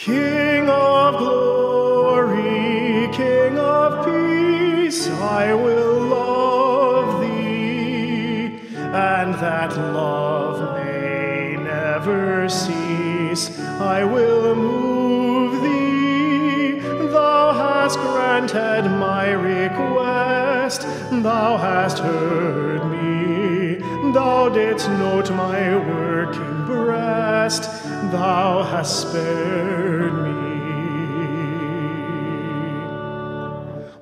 King of glory, King of peace, I will love thee, and that love may never cease. I will move thee. Thou hast granted my request, thou hast heard me. Thou didst note my working breast, thou hast spared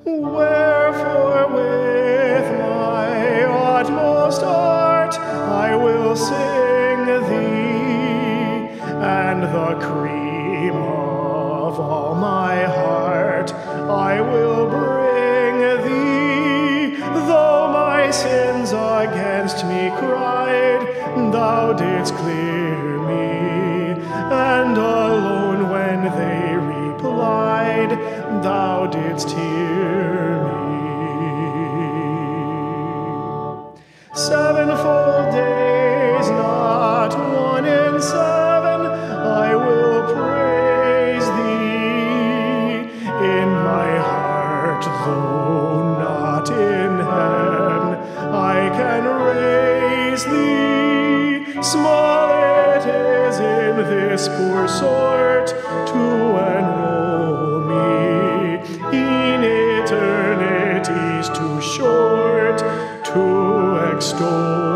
Wherefore, with my utmost art, I will sing thee, and the cream of all my heart I will bring thee. Though my sins against me cried, thou didst clear me, thou didst hear me. Sevenfold days, not one in seven, I will praise thee in my heart, though not in heaven. I can raise thee. Small it is in this poor sort to enroll too short to extol